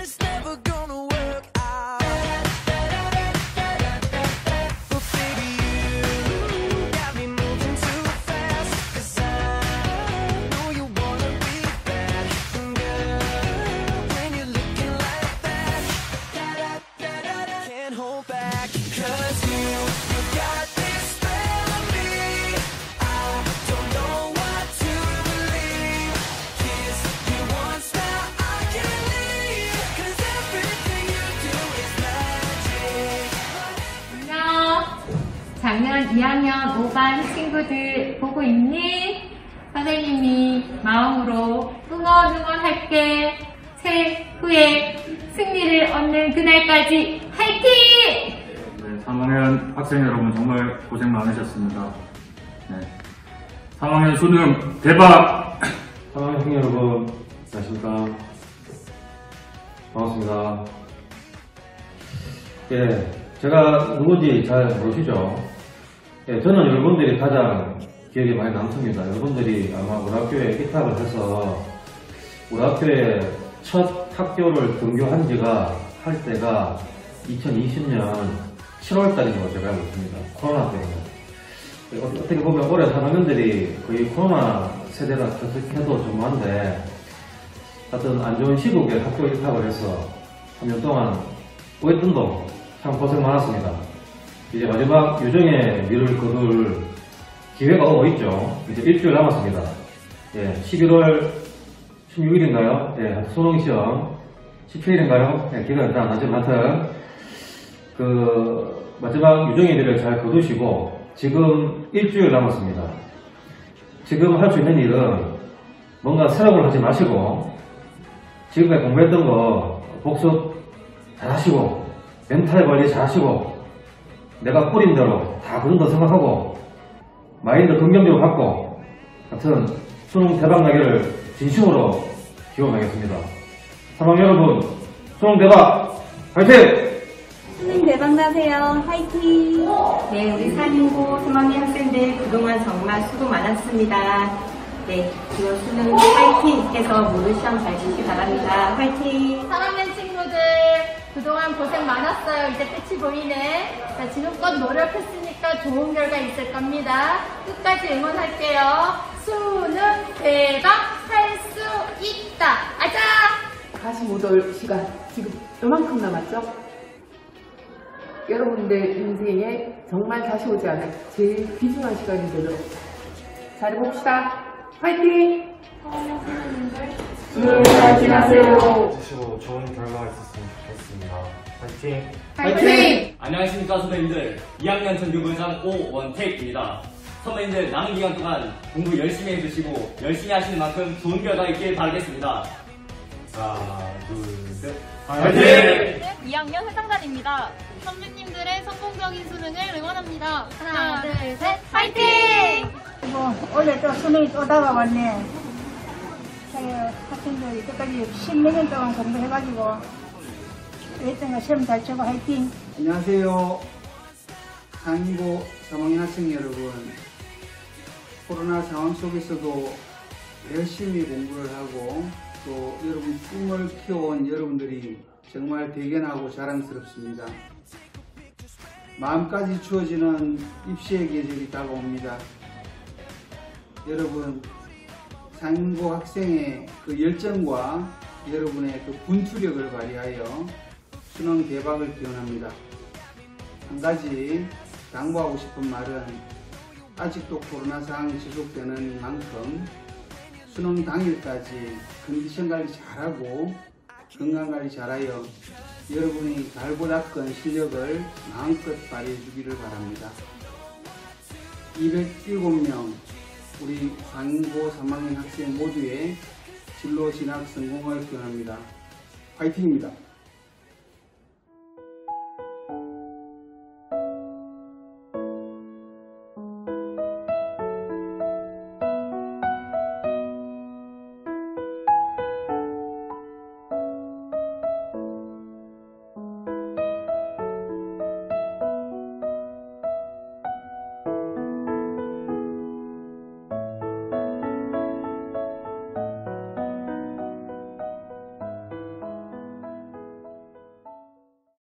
it's never gonna 작년 2학년 5반 친구들 보고 있니? 선생님이 마음으로 응원 응원할게. 최후의 승리를 얻는 그날까지 화이팅! 네, 3학년 학생 여러분 정말 고생 많으셨습니다. 네. 3학년 수능 대박! 3학년 학생 여러분, 안녕하십니까. 반갑습니다. 예, 제가 누군지 잘 모르시죠? 예, 저는 여러분들이 가장 기억에 많이 남습니다. 여러분들이 아마 우리 학교에 입학을 해서 우리 학교에 첫 학교를 등교한 지가 할 때가 2020년 7월 달인 걸로 제가 알고 있습니다. 코로나 때문에. 어- 어떻게 보면 올해 3학년들이 거의 코로나 세대가 계속해도 좀 한데 하여튼 안 좋은 시국에 학교 입학을 해서 3년 동안 오했던도 참 고생 많았습니다. 이제 마지막 유정의 미를 거둘 기회가 오고 있죠. 이제 일주일 남았습니다. 예, 11월 16일인가요? 예, 수능 시험 17일인가요? 예, 기간 일단 안 나지만 하여튼 그 마지막 유정의들을 잘 거두시고 지금 일주일 남았습니다. 지금 할 수 있는 일은 뭔가 새로운 걸 하지 마시고 지금까지 공부했던 거 복습 잘 하시고 멘탈 관리 잘 하시고 내가 꾸린 대로 다 그런다 생각하고 마인드 긍정적으로 갖고 하여튼 수능 대박 나기를 진심으로 기원하겠습니다. 사랑 여러분 수능 대박 화이팅! 수능 대박 나세요. 화이팅! 네, 우리 3인고 3학년 학생들 그동안 정말 수고 많았습니다. 네, 이번 수능 화이팅 해서 모든 시험 잘 치시기 바랍니다. 화이팅! 3학년 친구들 그동안 고생 많았어요. 이제 끝이 보이네. 자, 지금껏 노력했으니까 좋은 결과 있을 겁니다. 끝까지 응원할게요. 수능 대박 할 수 있다. 아자! 다시 못올 시간 지금 요만큼 남았죠? 여러분들 인생에 정말 다시 오지 않을 제일 귀중한 시간이 되도록 잘해봅시다. 화이팅! 수능 잘 지나세요. 드시고 좋은 결과가 있었으면 좋겠습니다. 파이팅! 화이팅! 안녕하십니까 선배님들 2학년 전교부장 오원택입니다 선배님들 남은 기간 동안 공부 열심히 해주시고 열심히 하시는 만큼 좋은 결과 있길 바라겠습니다 하나, 둘, 셋. 화이팅! 2학년 회장단입니다. 선배님들의 성공적인 수능을 응원합니다. 하나, 둘, 셋! 뭐, 올해 또 수능이 또 다가왔네. 학생들이 끝까지 10몇 년 동안 공부해가지고 1등과 시험 잘 치고 화이팅! 안녕하세요. 상인고 3학년 학생 여러분. 코로나 상황 속에서도 열심히 공부를 하고 또 여러분 꿈을 키워온 여러분들이 정말 대견하고 자랑스럽습니다. 마음까지 추워지는 입시의 계절이 다가옵니다. 여러분 상인고 학생의 그 열정과 여러분의 그 분투력을 발휘하여 수능 대박을 기원합니다. 한 가지 당부하고 싶은 말은 아직도 코로나 상황이 지속되는 만큼 수능 당일까지 컨디션 관리 잘하고 건강 관리 잘하여 여러분이 달고 닦은 실력을 마음껏 발휘해 주기를 바랍니다. 207명 우리 상고 3학년 학생 모두의 진로 진학 성공을 기원합니다. 화이팅입니다.